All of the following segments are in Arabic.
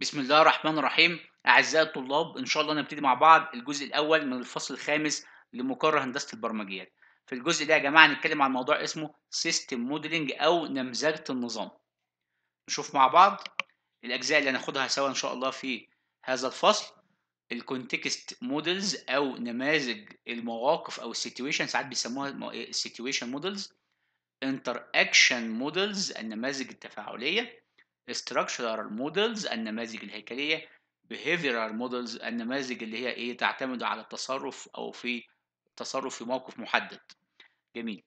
بسم الله الرحمن الرحيم. أعزائي الطلاب إن شاء الله نبتدي مع بعض الجزء الأول من الفصل الخامس لمقرر هندسة البرمجيات. في الجزء ده يا جماعة هنتكلم عن موضوع اسمه system modeling أو نمذجة النظام. نشوف مع بعض الأجزاء اللي هناخدها سوا إن شاء الله في هذا الفصل. ال context models أو نماذج المواقف أو ال situation ساعات بيسموها ال situation models interaction models النماذج التفاعلية. Structural models النماذج الهيكليه behavioral models النماذج اللي هي إيه تعتمد على التصرف أو في تصرف في موقف محدد. جميل.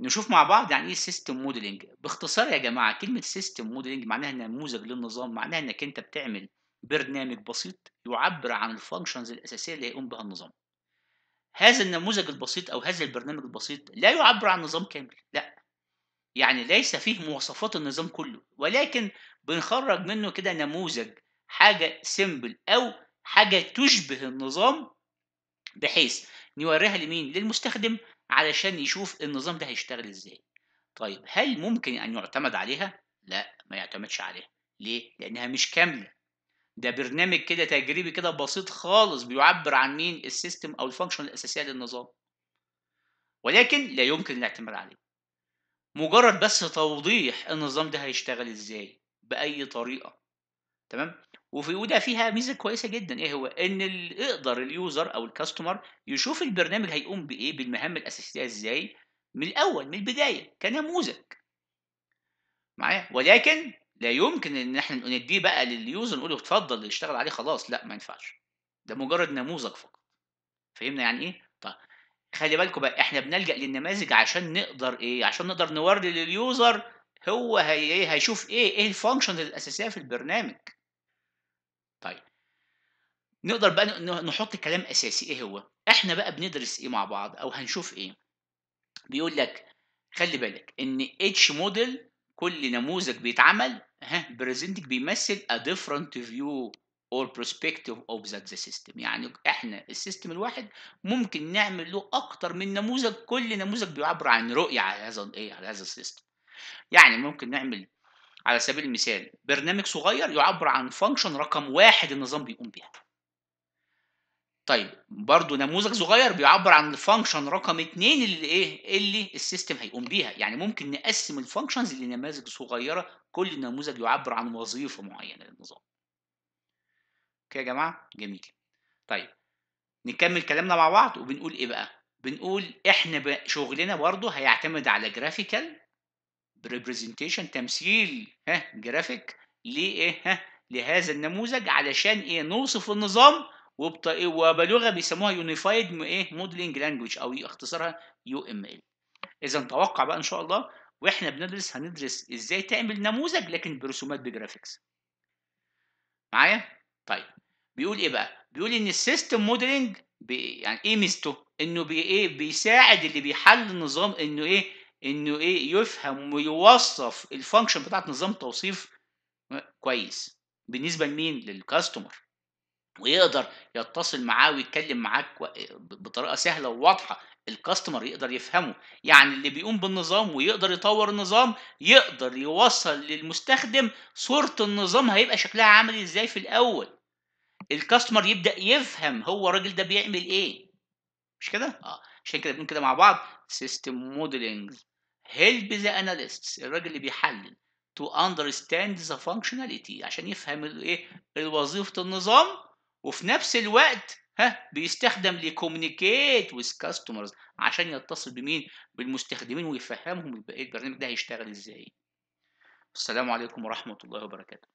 نشوف مع بعض يعني إيه system modeling باختصار يا جماعة كلمة system modeling معناها نموذج للنظام معناها إنك أنت بتعمل برنامج بسيط يعبر عن ال functions الأساسية اللي هيقوم بها النظام. هذا النموذج البسيط أو هذا البرنامج البسيط لا يعبر عن نظام كامل لا. يعني ليس فيه مواصفات النظام كله ولكن بنخرج منه كده نموذج حاجة simple أو حاجة تشبه النظام بحيث نوريها لمين؟ للمستخدم علشان يشوف النظام ده هيشتغل إزاي. طيب هل ممكن أن يعتمد عليها؟ لا ما يعتمدش عليها. ليه؟ لأنها مش كاملة. ده برنامج كده تجريبي كده بسيط خالص بيعبر عن مين؟ ال system أو ال function الأساسية للنظام. ولكن لا يمكن الاعتماد عليه. مجرد بس توضيح النظام ده هيشتغل إزاي بأي طريقة. تمام؟ وفي وده فيها ميزة كويسة جدا. إيه هو؟ إن يقدر ال user أو ال customer يشوف البرنامج هيقوم بإيه بالمهام الأساسية إزاي من الأول من البداية كنموذج. معايا؟ ولكن لا يمكن إن إحنا نديه بقى لل user نقول له اتفضل اشتغل عليه خلاص. لا ما ينفعش. ده مجرد نموذج فقط. فهمنا يعني إيه؟ خلي بالكم بقى إحنا بنلجأ للنماذج عشان نقدر إيه؟ عشان نقدر نوري لل user هو هي إيه هيشوف إيه إيه ال functions الأساسية في البرنامج. طيب. نقدر بقى نحط كلام أساسي إيه هو؟ إحنا بقى بندرس إيه مع بعض أو هنشوف إيه؟ بيقول لك خلي بالك إن each model كل نموذج بيتعمل ها presenting بيمثل a different view. Or perspective of that the system. يعني إحنا ال system الواحد ممكن نعمل له أكتر من نموذج كل نموذج بيعبر عن رؤية على هذا إيه على هذا ال system. يعني ممكن نعمل على سبيل المثال برنامج صغير يعبر عن function رقم واحد النظام بيقوم بيها. طيب برضو نموذج صغير بيعبر عن ال function رقم اتنين اللي إيه اللي ال system هيقوم بيها. يعني ممكن نقسم ال functions لنماذج صغيرة كل نموذج يعبر عن وظيفة معينة للنظام. يا جماعة؟ جميل. طيب نكمل كلامنا مع بعض وبنقول إيه بقى؟ بنقول إحنا شغلنا برضه هيعتمد على graphical representation تمثيل ها جرافيك لإيه؟ ها لهذا النموذج علشان إيه؟ نوصف النظام. وبلغة بيسموها unified إيه؟ modeling language أو اختصارها UML اذا توقع بقى إن شاء الله وإحنا بندرس هندرس إزاي تعمل نموذج لكن برسومات ب graphics معايا؟ طيب. بيقول إيه بقى؟ بيقول إن ال system modeling بي يعني إيه ميزته؟ إنه بي إيه؟ بيساعد اللي بيحل النظام إنه إيه؟ إنه إيه؟ يفهم ويوصف ال function بتاعت نظام توصيف كويس بالنسبة لمين؟ لل customer ويقدر يتصل معاه ويتكلم معاك بطريقة سهلة وواضحة. ال customer يقدر يفهمه. يعني اللي بيقوم بالنظام ويقدر يطور النظام يقدر يوصل للمستخدم صورة النظام هيبقى شكلها عامل إزاي في الأول. ال customer يبدأ يفهم هو الراجل ده بيعمل إيه. مش كده؟ آه. عشان كده بنقول كده مع بعض system modeling help the analysts الراجل اللي بيحلل to understand the functionality عشان يفهم الايه وظيفه النظام وفي نفس الوقت ها بيستخدم ل communicate with customers عشان يتصل بمين؟ بالمستخدمين ويفهمهم البرنامج ده هيشتغل إزاي. السلام عليكم ورحمة الله وبركاته.